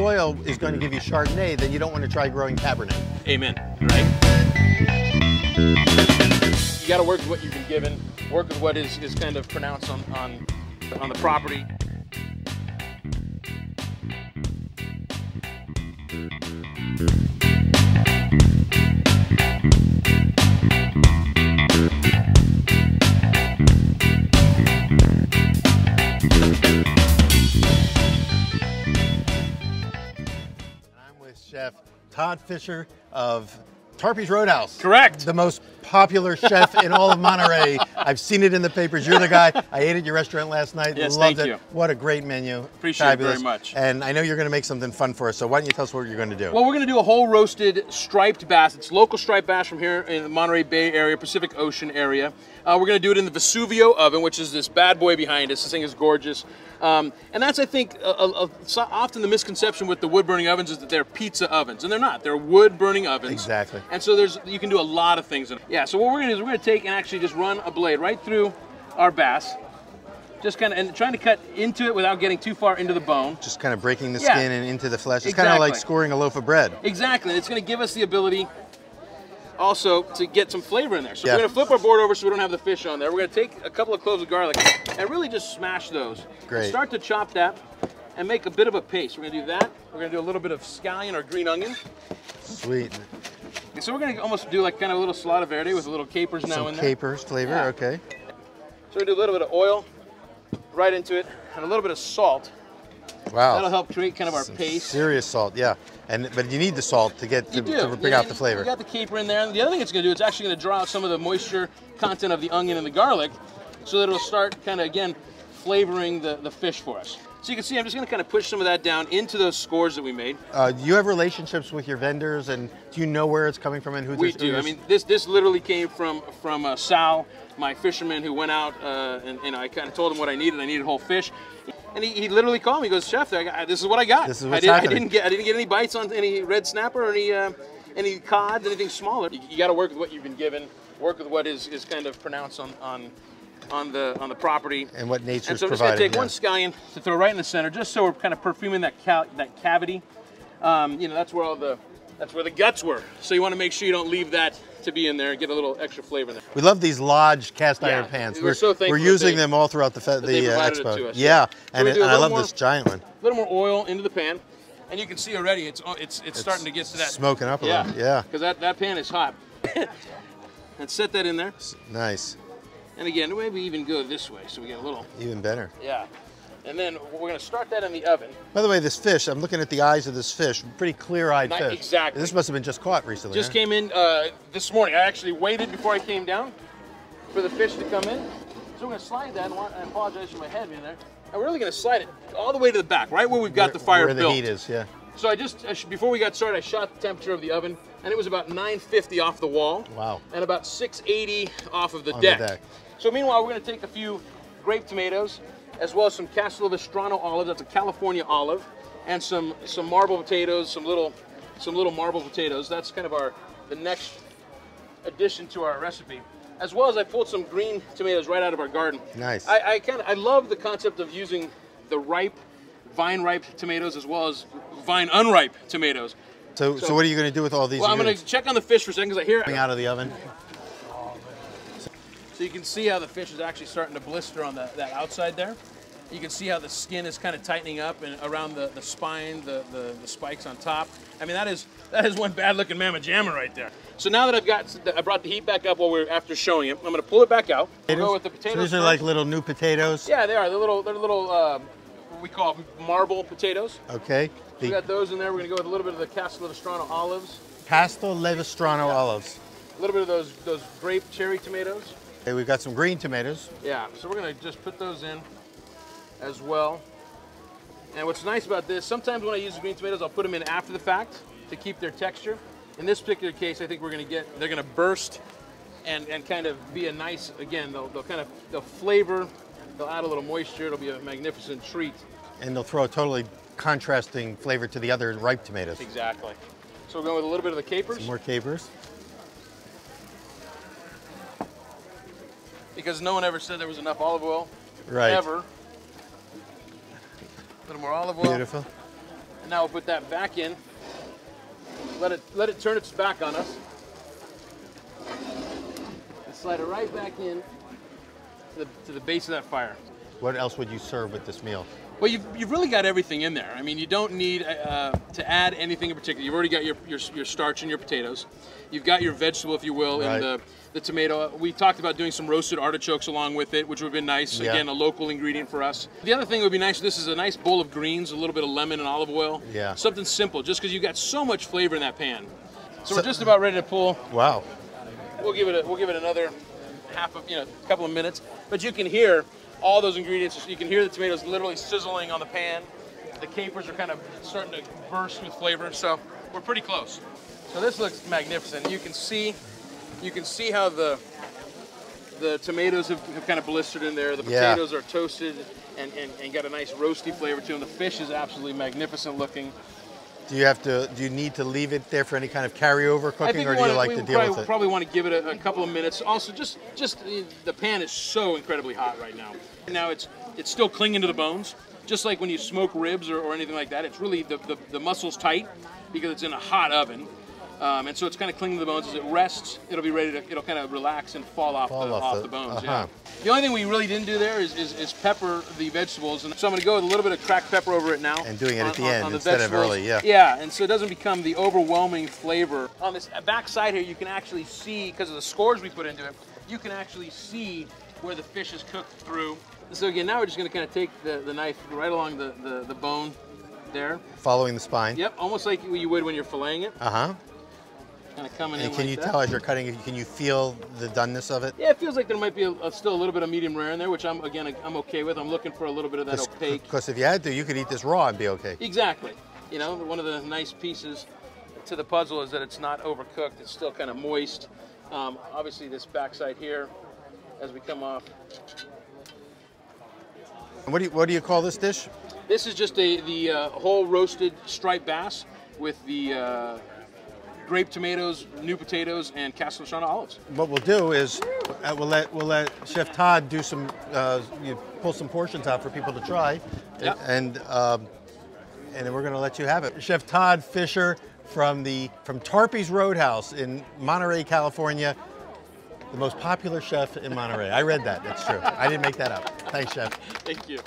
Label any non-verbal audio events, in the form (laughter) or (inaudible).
soil is going to give you Chardonnay, then you don't want to try growing Cabernet. Amen. Right? You got to work with what you've been given. Work with what is, is kind of pronounced on, on on the property. Chef Todd Fisher of Tarpy's Roadhouse. Correct. The most popular chef in all of Monterey. (laughs) I've seen it in the papers. You're the guy. I ate at your restaurant last night. Yes, Loved thank it. you. What a great menu. Appreciate it Fabulous. very much. And I know you're going to make something fun for us. So why don't you tell us what you're going to do? Well, we're going to do a whole roasted striped bass. It's local striped bass from here in the Monterey Bay area, Pacific Ocean area. Uh, we're going to do it in the Vesuvio oven, which is this bad boy behind us. This thing is gorgeous. Um, and that's, I think, a, a, a- often the misconception with the wood burning ovens is that they're pizza ovens, and they're not. They're wood burning ovens. Exactly. And so there's you can do a lot of things in it. Yeah. So what we're going to do is we're going to take and actually just run a blade right through our bass, just kind of and trying to cut into it without getting too far into the bone. Just kind of breaking the Yeah. skin and into the flesh. It's kind of like scoring a loaf of bread. Exactly. and It's going to give us the ability also to get some flavor in there. So Yeah. we're going to flip our board over so we don't have the fish on there. We're going to take a couple of cloves of garlic and really just smash those. Great. Start to chop that and make a bit of a paste. We're going to do that. We're going to do a little bit of scallion or green onion. Sweet. And so we're going to almost do like kind of a little salsa verde with a little capers now Some in there. capers flavor. Yeah. Okay. So to do a little bit of oil right into it and a little bit of salt. Wow. That'll help create kind of our Some paste. Serious salt, yeah. And but you need the salt to get to, to bring Yeah, out the flavor. You got the caper in there. And the other thing it's going to do, it's actually going to draw out some of the moisture content of the onion and the garlic so that it'll start kind of, again, flavoring the, the fish for us. So you can see I'm just going to kind of push some of that down into those scores that we made. Uh, do you have relationships with your vendors, and do you know where it's coming from and who We this do. I mean, this this literally came from from uh, Sal, my fisherman who went out uh, and, and I kind of told him what I needed. I needed whole fish, and he, he literally called me. He goes, Chef, I got, this is what I got. This is I, what's did, I didn't get I didn't get any bites on any red snapper or any uh, any cods, anything smaller. You, got to work with what you've been given. Work with what is, is kind of pronounced on on on the on the property. and what nature's And so I'm just going to take one scallion to throw right in the center, just so we're kind of perfuming that cal- that cavity. Um, you know, that's where all the that's where the guts were. So you want to make sure you don't leave that to be in there and get a little extra flavor in there. We love these Lodge cast Yeah, iron pans. we're so thankful we're using they- them all throughout the the uh, expo. us, yeah, yeah. So and, it, and I love more- this giant one. A little more oil into the pan, and you can see already it's it's it's, starting to get to that smoking up a yeah, little. Yeah, because that that pan is hot. (coughs) and set that in there, nice, and again maybe even go this way so we get a little even better. yeah. And then we're going to start that in the oven. By the way, this fish, I'm looking at the eyes of this fish, pretty clear-eyed fish. exactly. This must have been just caught recently. Just huh? came in uh, this morning. I actually waited before I came down for the fish to come in. So we're going to slide that. And I apologize for my head being there. And we're really going to slide it all the way to the back, right where we've got Where- the fire Where the built. heat is, yeah. So I just before we got started, I shot the temperature of the oven, and it was about 950 off the wall. Wow. And about 680 off of the, On the deck. deck. So meanwhile, we're going to take a few grape tomatoes, as well as some Castelvestrano olives. That's a California olive, and some some marble potatoes, some little some little marble potatoes. That's kind of our the next addition to our recipe. As well as I pulled some green tomatoes right out of our garden. Nice. I, I kind of I love the concept of using the ripe, vine ripe tomatoes as well as vine unripe tomatoes. So, so, So- what are you going to do with all these? Well, I'm going to check on the fish for a second because I hear coming out of the oven. So you can see how the fish is actually starting to blister on the, that outside there. You can see how the skin is kind of tightening up and around the, the spine, the, the, the spikes on top. I mean, that is that is one bad looking mamma jamma right there. So now that I've got, I brought the heat back up while we are after showing it, I'm going to pull it back out. We'll go with the So potatoes. these are like little new potatoes. yeah, they are. They're little, they're little, uh, what we call marble potatoes. Okay. We The got those in there. We're going to go with a little bit of the Castelvestrano olives, Pasto Levistrano olives. a little bit of those those grape cherry tomatoes. Okay, we've got some green tomatoes. Yeah, so we're gonna just put those in as well. And what's nice about this, sometimes when I use the green tomatoes, I'll put them in after the fact to keep their texture. In this particular case, I think we're gonna get, they're gonna burst and, and kind of be a nice, again, they'll, they'll kind of, they'll flavor, they'll add a little moisture, it'll be a magnificent treat. And they'll throw a totally contrasting flavor to the other ripe tomatoes. Exactly. So we're going with a little bit of the capers More capers. because no one ever said there was enough olive oil. Right. Ever. A little more olive oil. Beautiful. And now we'll put that back in. Let it let it turn its back on us. And slide it right back in to the, to the base of that fire. What else would you serve with this meal? Well, you've, you've really got everything in there. I mean, you don't need uh, to add anything in particular. You've already got your, your, your starch and your potatoes. You've got your vegetable, if you will, Right. in the, the tomato. We talked about doing some roasted artichokes along with it, which would have been nice. Yeah. Again, a local ingredient for us. The other thing that would be nice, this is a nice bowl of greens, a little bit of lemon and olive oil. Yeah. Something simple, just because you've got so much flavor in that pan. So, So- we're just about ready to pull. Wow. We'll give it a, we'll give it another half of you know a couple of minutes. But you can hear all those ingredients. You can hear the tomatoes literally sizzling on the pan. The capers are kind of starting to burst with flavor. So we're pretty close. So this looks magnificent. You can see you can see how the the tomatoes have, have kind of blistered in there. The Yeah. potatoes are toasted and, and, and got a nice roasty flavor to them. The fish is absolutely magnificent looking. Do you have to? Do you need to leave it there for any kind of carryover cooking, or do you wanna- like to deal probably, with it? probably want to give it a, a couple of minutes. Also, just just uh, the pan is so incredibly hot right now. Now it's it's still clinging to the bones, just like when you smoke ribs or, or anything like that. It's really the, the the muscle's tight because it's in a hot oven. Um, and so it's kind of clinging to the bones. As it rests, it'll be ready to, it'll kind of relax and fall off, Fall the, off off the- the, bones. uh-huh. Yeah. The only thing we really didn't do there is, is, is pepper the vegetables. And so I'm going to go with a little bit of cracked pepper over it now. And doing it at on- the on- end on the instead of vegetables. early, yeah. Yeah, and so it doesn't become the overwhelming flavor. On this back side here, you can actually see, because of the scores we put into it, you can actually see where the fish is cooked through. So again, now we're just going to kind of take the, the knife right along the, the, the bone there. Following the spine. Yep, almost like you would when you're filleting it. Uh huh. Kind of coming in And can like you that. tell as you're cutting? Can you feel the doneness of it? Yeah, it feels like there might be a, a- still a little bit of medium rare in there, which I'm again I'm okay with. I'm looking for a little bit of that opaque. Because if you had to, you could eat this raw and be okay. Exactly. You know, one of the nice pieces to the puzzle is that it's not overcooked. It's still kind of moist. Um, obviously, this backside here, as we come off, What do you What do you call this dish? this is just a the uh, whole roasted striped bass with the uh, grape tomatoes, new potatoes, and Castellano olives. What we'll do is uh, we'll let we'll let Chef Todd do some uh, you pull some portions out for people to try, Yep. and um, and then we're going to let you have it. Chef Todd Fisher from the from Tarpy's Roadhouse in Monterey, California, the most popular chef in Monterey. I read that. That's true. I didn't make that up. Thanks, Chef. Thank you.